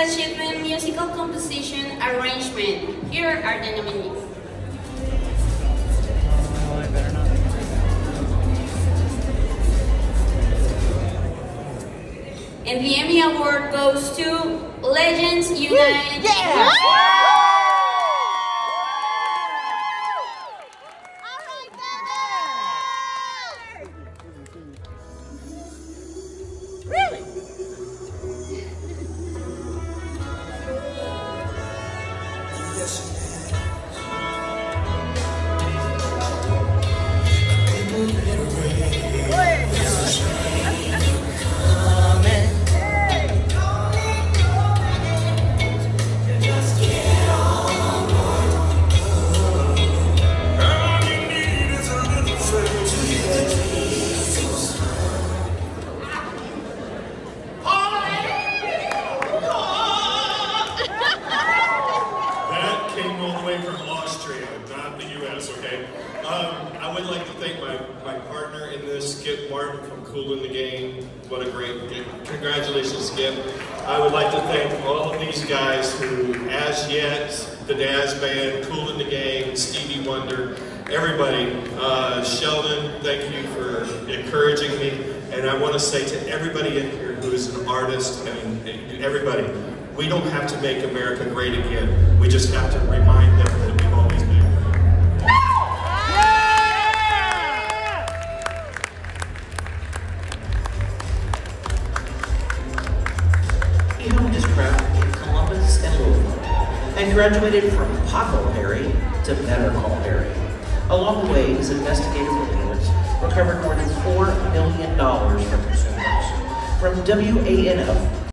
Achievement Musical Composition Arrangement. Here are the nominees. And the Emmy Award goes to Legends Unite. Yeah. gracias, came all the way from Austria, not the U.S., okay? Um, I would like to thank my, my partner in this, Skip Martin from Kool and the Gang. What a great game. Congratulations, Skip. I would like to thank all of these guys who, Az Yet, the Dazz Band, Kool and the Gang, Stevie Wonder, everybody. Uh, Sheldon, thank you for encouraging me. And I want to say to everybody in here who is an artist, and, and everybody, we don't have to make America great again. We just Businesscraft in Columbus and Louisville, and graduated from Pothole Perry to Better Call Perry. Along the way, his investigative reports recovered more than $4 million from consumers. From WANF